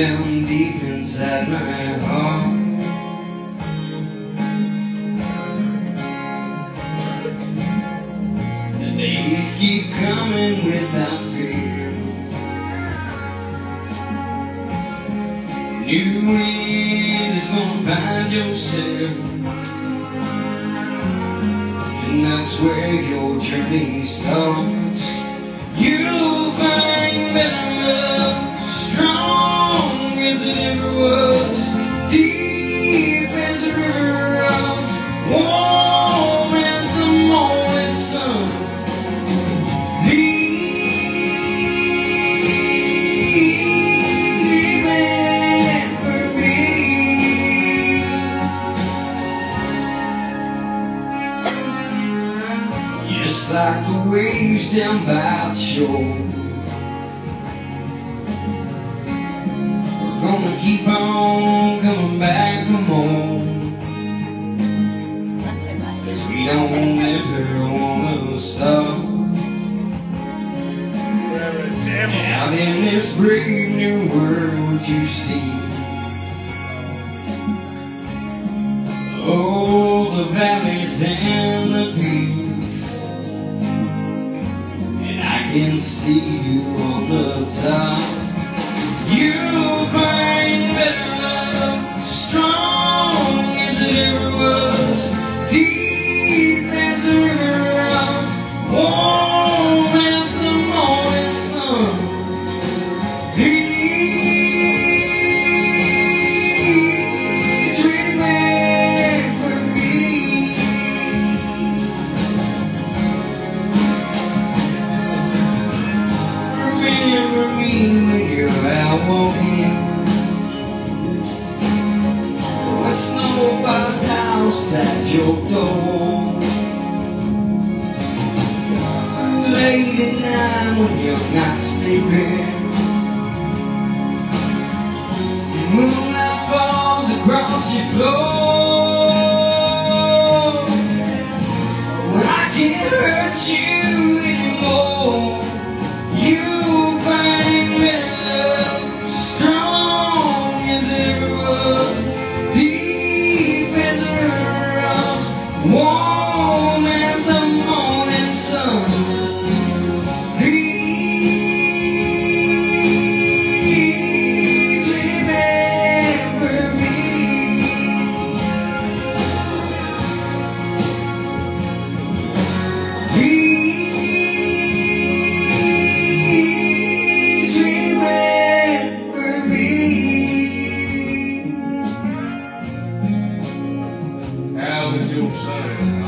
down deep inside my heart. The days keep coming without fear. New wind is gonna find yourself. And that's where your journey starts. Just like the waves down by the shore. We're gonna keep on coming back for more. Cause we don't ever wanna stop. Out in this brave new world you see. Oh, the valleys See you on won't. When snow house at your door. Late at night when you're not sleeping. Moonlight falls across your floor. I hurt you. Father, as the old.